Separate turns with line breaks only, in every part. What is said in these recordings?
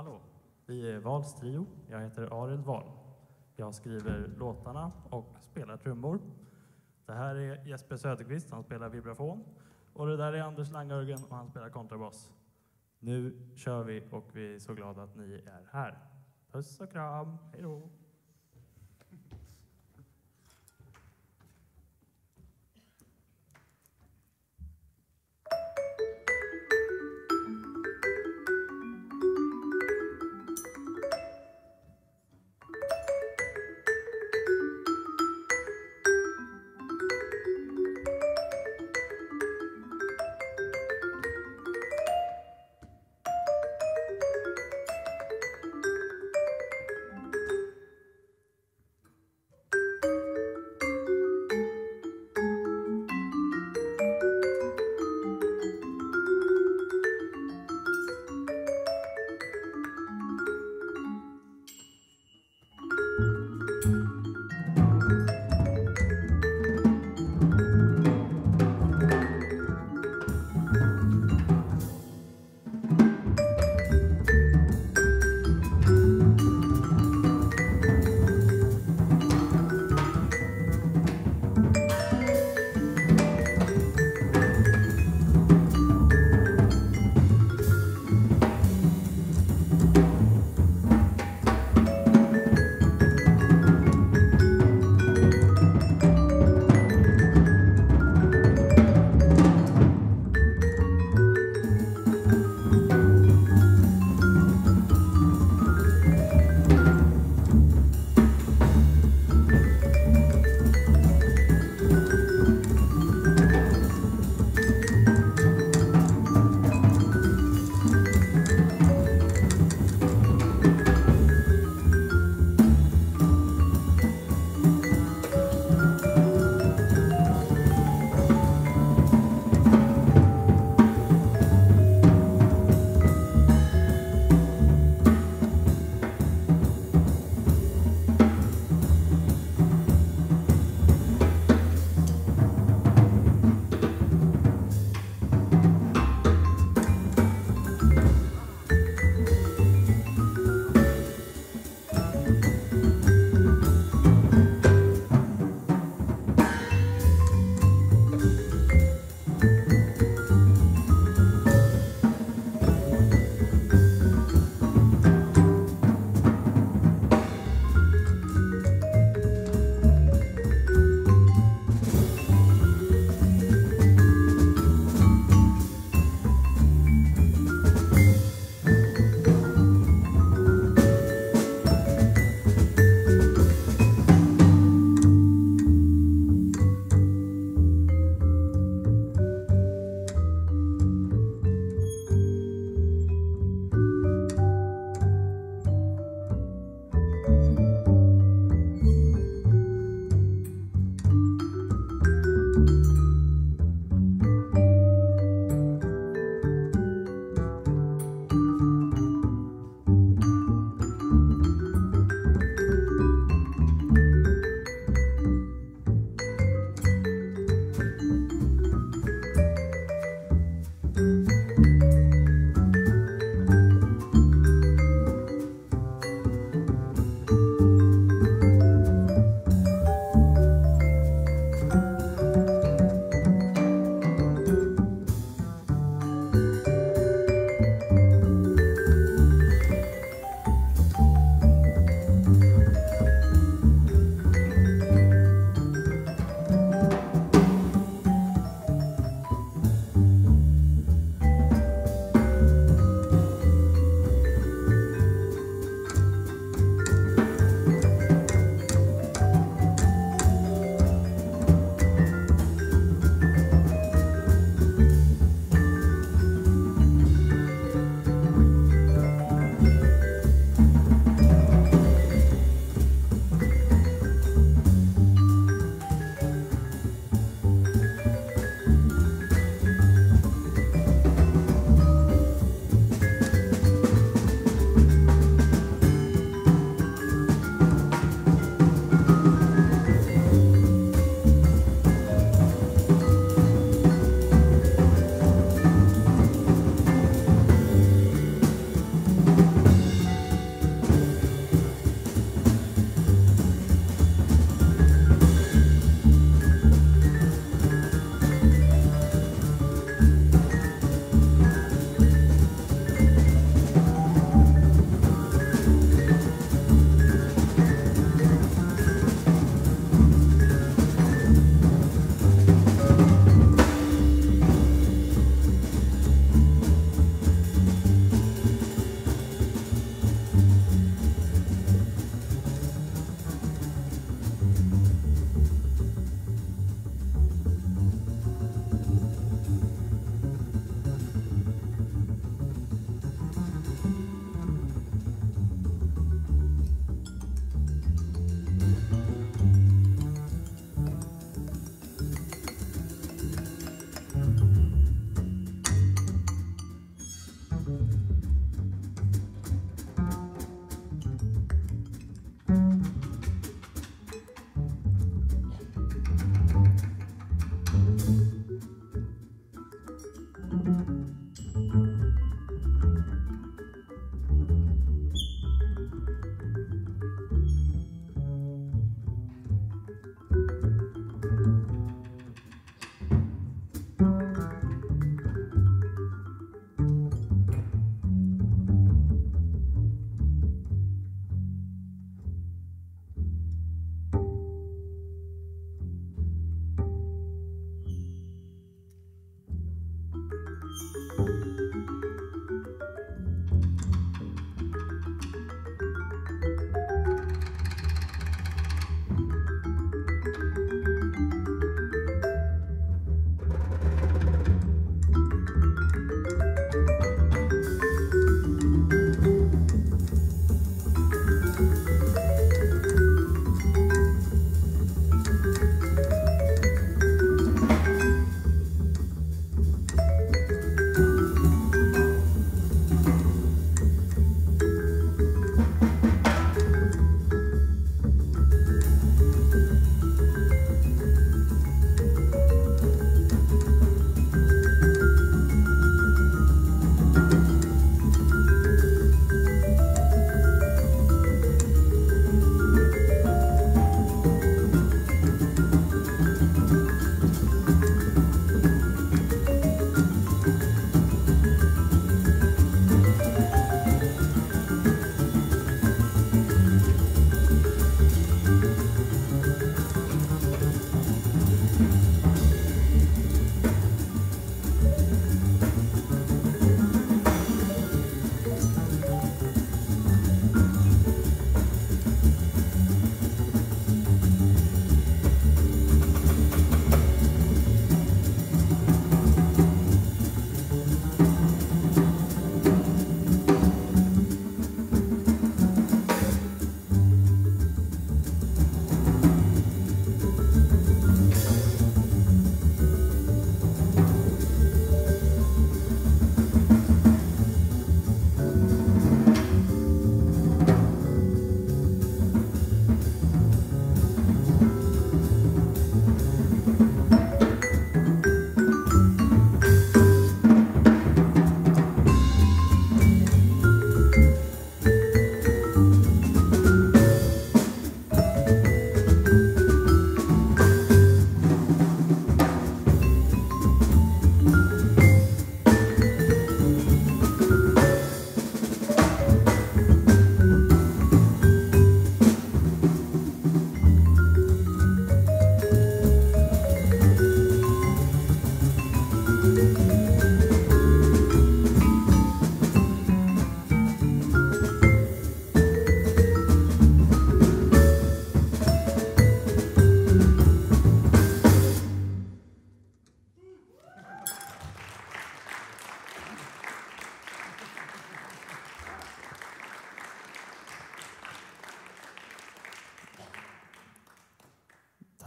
Hallå, vi är Vals trio. Jag heter Arild Wahl. Jag skriver låtarna och spelar trummor. Det här är Jesper Söderqvist, han spelar vibrafon. Och det där är Anders Langörgen och han spelar kontrabas. Nu kör vi och vi är så glada att ni är här. Puss och kram, hej då!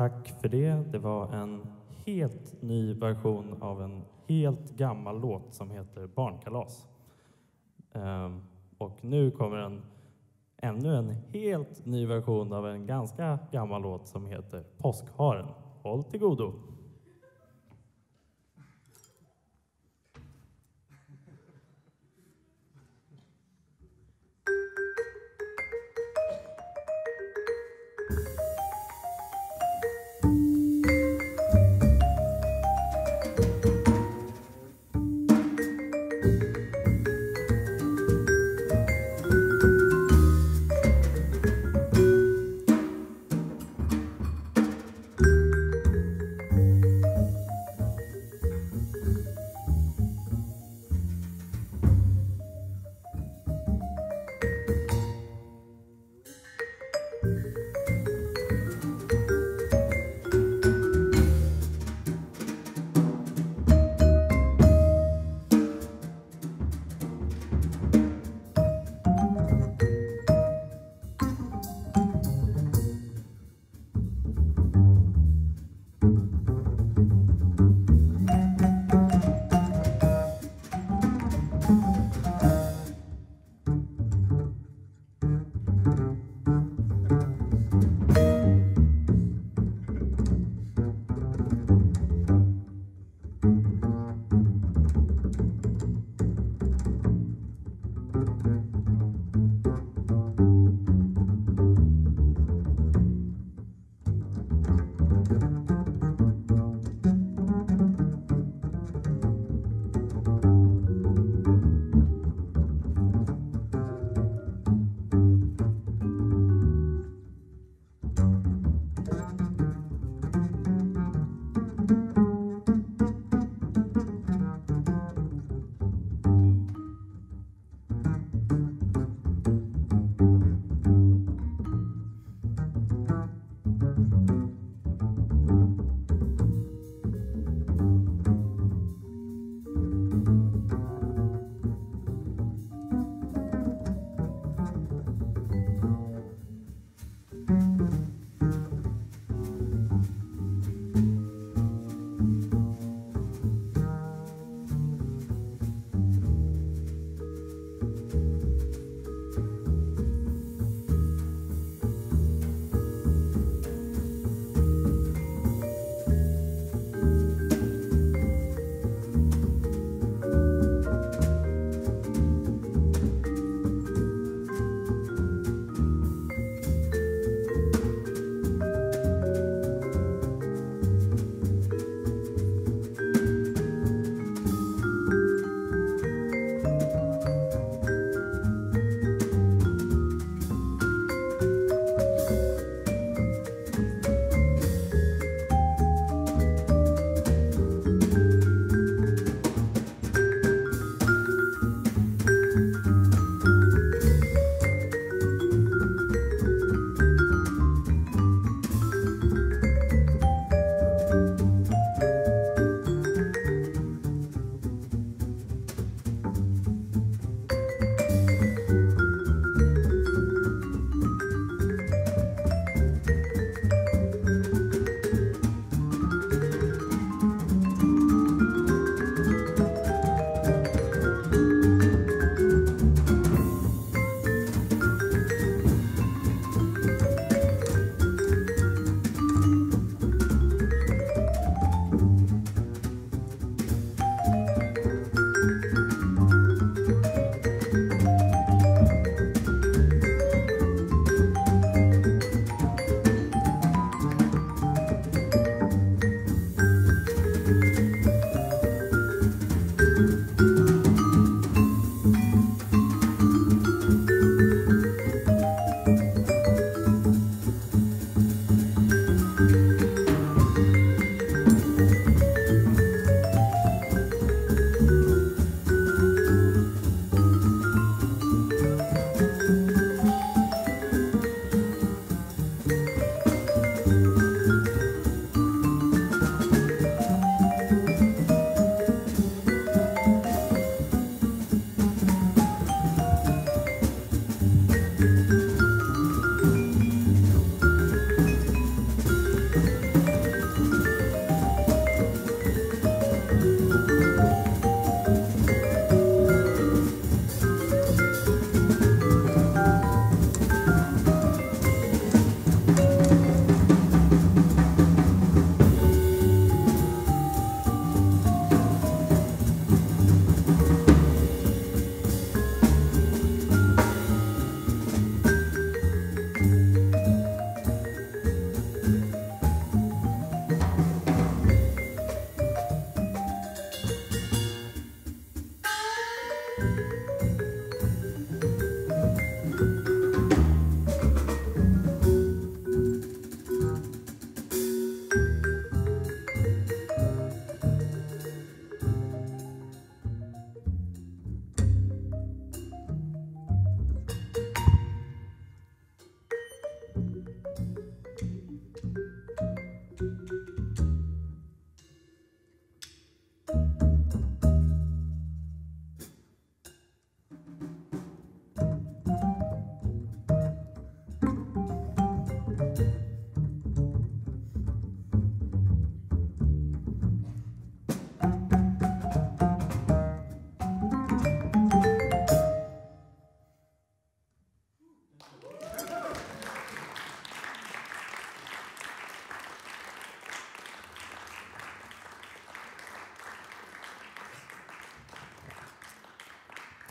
Tack för det. Det var en helt ny version av en helt gammal låt som heter Barnkalas. Ehm, och nu kommer en, ännu en helt ny version av en ganska gammal låt som heter Påskharen. Håll till godo!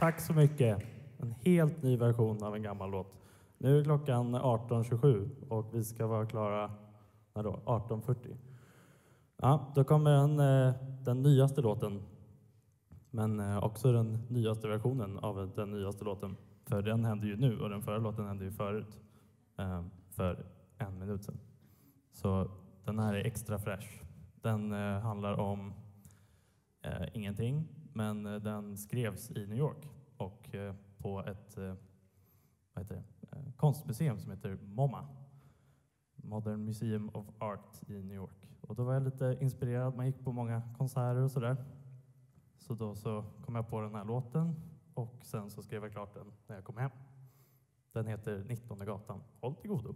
Tack så mycket. En helt ny version av en gammal låt. Nu är klockan 18.27 och vi ska vara klara när då? 18.40. Ja, då kommer den, eh, den nyaste låten, men eh, också den nyaste versionen av den nyaste låten. För den hände ju nu och den förra låten hände ju förut, eh, för en minut sedan. Så den här är extra fräsch. Den handlar om ingenting, men eh, den skrevs i New York och eh, på ett eh, vad heter det, konstmuseum som heter MoMA. Modern Museum of Art i New York. Och då var jag lite inspirerad. Man gick på många konserter och sådär. Så då så kom jag på den här låten och sen så skrev jag klart den när jag kom hem. Den heter 19 gatan. Håll till godo.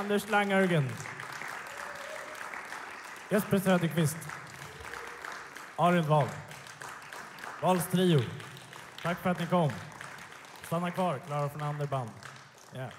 Anders Langhaugen. Jesper Söderqvist. Arild Wahl. Wahls Trio. Tack för att ni kom. Stanna kvar, Klara Fernander Band. Yeah.